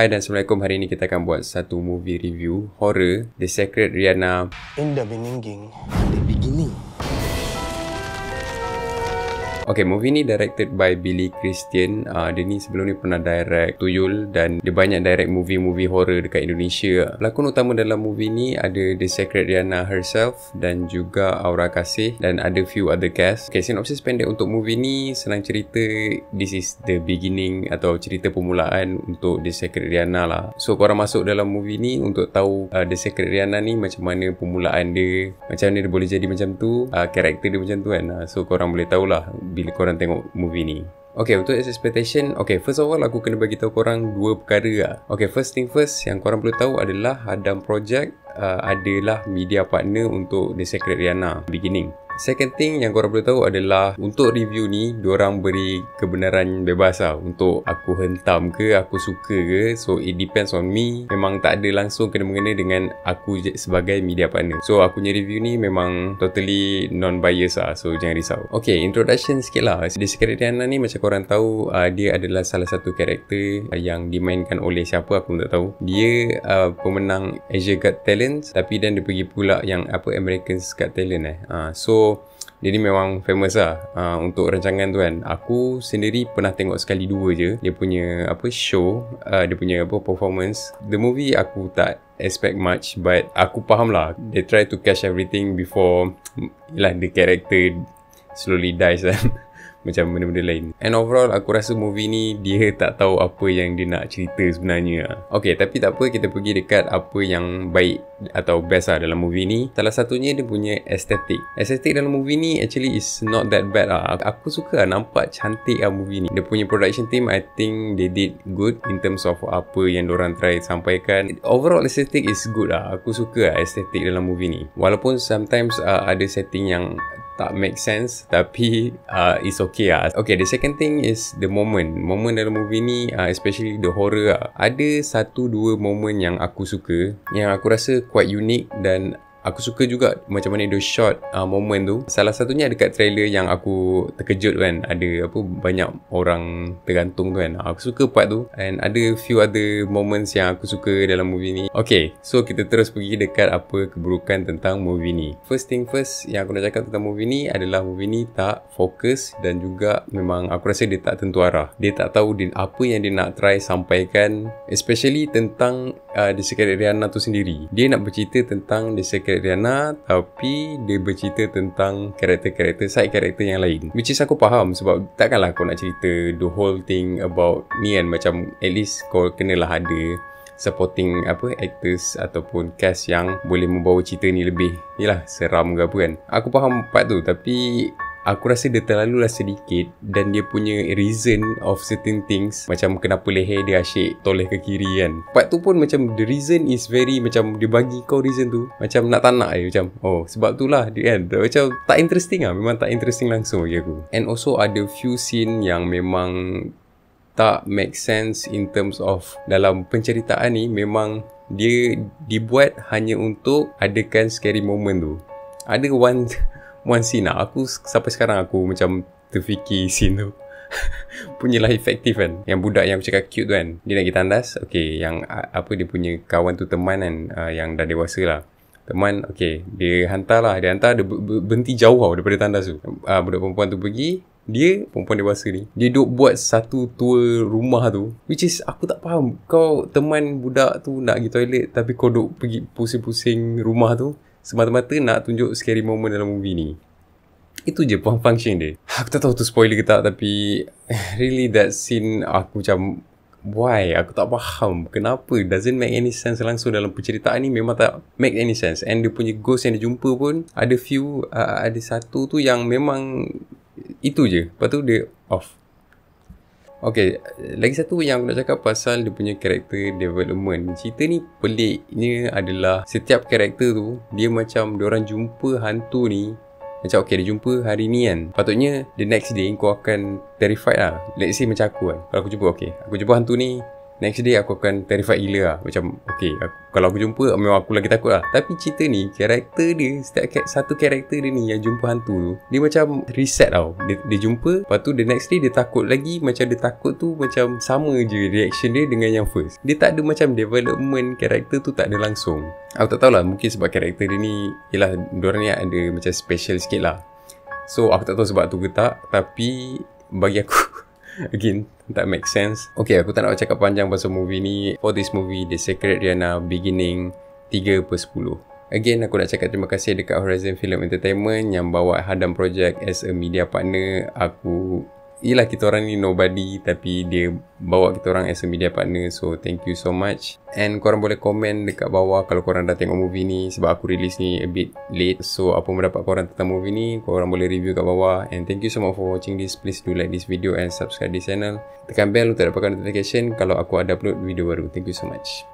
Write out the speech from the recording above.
Hai dan Assalamualaikum. Hari ini kita akan buat satu movie review horror The Secret Rihanna. In the Okay, movie ni directed by Billy Christian. Uh, dia ni sebelum ni pernah direct Tuyul dan dia banyak direct movie-movie horror dekat Indonesia. Pelakon utama dalam movie ni ada The Secret Rihanna herself dan juga Aura Kasih dan ada few other cast. Okay, sinopsis pendek untuk movie ni senang cerita this is the beginning atau cerita permulaan untuk The Secret Rihanna lah. So, korang masuk dalam movie ni untuk tahu uh, The Secret Rihanna ni macam mana permulaan dia, macam mana dia boleh jadi macam tu, uh, karakter dia macam tu kan. Uh, so, korang boleh tahulah bila korang tengok movie ni. Okay, untuk expectation, okay, first of all aku kena bagi tahu korang dua perkara lah. Okay, first thing first, yang korang perlu tahu adalah Hadam Project uh, adalah media partner untuk The Secret Rihanna beginning. Second thing yang korang perlu tahu adalah untuk review ni, diorang beri kebenaran bebas lah untuk aku hentam ke, aku suka ke. So, it depends on me. Memang tak ada langsung kena-mengena dengan aku sebagai media partner. So, aku punya review ni memang totally non-bias lah. So, jangan risau. Okay, introduction sikit lah. Secret Rihanna ni macam korang tahu, uh, dia adalah salah satu karakter yang dimainkan oleh siapa aku tak tahu. Dia uh, pemenang Asia Got Talent tapi dan dia pergi pula yang apa American's Got Talent eh. Uh, so, dia ni memang famous lah uh, untuk rancangan tu kan. Aku sendiri pernah tengok sekali dua je. Dia punya apa show uh, dia punya apa performance. The movie aku tak expect much but aku faham lah. They try to catch everything before lah the character slowly dies kan macam benda-benda lain. And overall aku rasa movie ni dia tak tahu apa yang dia nak cerita sebenarnya. Ok tapi tak apa kita pergi dekat apa yang baik atau best lah dalam movie ni. Salah satunya dia punya estetik estetik dalam movie ni actually is not that bad lah. Aku suka lah nampak cantik lah movie ni. Dia punya production team I think they did good in terms of apa yang orang try sampaikan. Overall estetik is good lah. Aku suka lah estetik dalam movie ni. Walaupun sometimes uh, ada setting yang tak make sense tapi uh, it's okay lah. Okay the second thing is the moment. Moment dalam movie ni uh, especially the horror lah. Ada satu dua moment yang aku suka yang aku rasa quite unique dan Aku suka juga macam mana dia shot uh, moment tu. Salah satunya dekat trailer yang aku terkejut kan. Ada apa banyak orang tergantung tu kan. Aku suka part tu. And ada few other moments yang aku suka dalam movie ni. Okay, so kita terus pergi dekat apa keburukan tentang movie ni. First thing first yang aku nak cakap tentang movie ni adalah movie ni tak fokus dan juga memang aku rasa dia tak tentu arah. Dia tak tahu dia, apa yang dia nak try sampaikan. Especially tentang uh, The Secret Rihanna tu sendiri. Dia nak bercerita tentang The Secret karakter Rihanna tapi dia bercerita tentang karakter-karakter side karakter yang lain. Which is aku faham sebab takkanlah kau nak cerita the whole thing about ni kan macam at least kau kenalah ada supporting apa actors ataupun cast yang boleh membawa cerita ni lebih yalah seram ke apa kan. Aku faham part tu tapi aku rasa dia terlalu lah sedikit dan dia punya reason of certain things macam kenapa leher dia asyik toleh ke kiri kan. Part tu pun macam the reason is very macam dia bagi kau reason tu macam nak tak nak je macam oh sebab tu lah dia kan. Macam tak interesting lah memang tak interesting langsung bagi aku. And also ada few scene yang memang tak make sense in terms of dalam penceritaan ni memang dia dibuat hanya untuk adakan scary moment tu. Ada one one scene lah. Aku sampai sekarang aku macam terfikir scene tu. Punyalah efektif kan. Yang budak yang aku cakap cute tu kan. Dia nak pergi tandas. Okay yang apa dia punya kawan tu teman kan. Uh, Yang dah dewasa lah. Teman okay. Dia hantar lah. Dia hantar dia berhenti jauh tau daripada tandas tu. Uh, Budak perempuan tu pergi. Dia perempuan dewasa ni Dia duk buat satu tour rumah tu. Which is aku tak faham. Kau teman budak tu nak pergi toilet Tapi kau duk pergi pusing-pusing rumah tu semata-mata nak tunjuk scary moment dalam movie ni itu je function dia. Aku tak tahu tu spoiler ke tak tapi really that scene aku macam why? Aku tak faham. Kenapa? Doesn't make any sense langsung dalam penceritaan ni. Memang tak make any sense. And dia punya ghost yang dia jumpa pun ada few uh, ada satu tu yang memang itu je. Lepas tu dia off Okay, lagi satu yang aku nak cakap pasal dia punya character development. Cerita ni peliknya adalah setiap karakter tu, dia macam orang jumpa hantu ni. Macam okay, dia jumpa hari ni kan. Patutnya the next day kau akan terrified lah. Let's say macam aku kan. Kalau aku jumpa, okay. Aku jumpa hantu ni, next day aku akan terrified gila lah. Macam okay aku, kalau aku jumpa memang aku lagi takut lah. Tapi cerita ni karakter dia setiap satu karakter dia ni yang jumpa hantu tu dia macam reset tau. Dia, dia jumpa lepas tu the next day dia takut lagi macam dia takut tu macam sama je reaction dia dengan yang first. Dia tak ada macam development karakter tu tak ada langsung. Aku tak tahulah mungkin sebab karakter dia ni yelah diorang ni ada macam special sikit lah. So aku tak tahu sebab tu ke tak tapi bagi aku Again, that makes sense. Okay, aku tak nak cakap panjang pasal movie ni. For this movie, The Secret Rihanna Beginning 3 per 10. Again, aku nak cakap terima kasih dekat Horizon Film Entertainment yang bawa Hadam Project as a media partner. Aku Yelah kita orang ni nobody Tapi dia bawa kita orang as a media partner So thank you so much. And korang boleh komen dekat bawah Kalau korang dah tengok movie ni Sebab aku release ni a bit late. So apa pendapat korang tentang movie ni Korang boleh review kat bawah. And thank you so much for watching this. Please do like this video And subscribe this channel. Tekan bell untuk dapatkan notification Kalau aku ada upload video baru. Thank you so much